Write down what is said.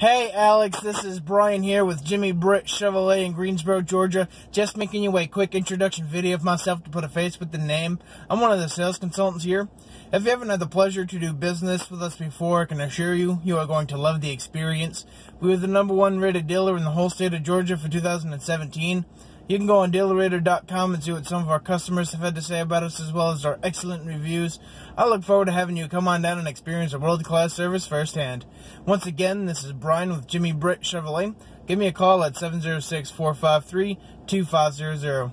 Hey Alex, this is Brian here with Jimmy Britt Chevrolet in Greensboro, Georgia. Just making you a quick introduction video of myself to put a face with the name. I'm one of the sales consultants here. If you haven't had the pleasure to do business with us before, I can assure you, you are going to love the experience. We were the number one rated dealer in the whole state of Georgia for 2017. You can go on dealerrater.com and see what some of our customers have had to say about us as well as our excellent reviews. I look forward to having you come on down and experience a world-class service firsthand. Once again, this is Brian with Jimmy Britt Chevrolet. Give me a call at 706-453-2500.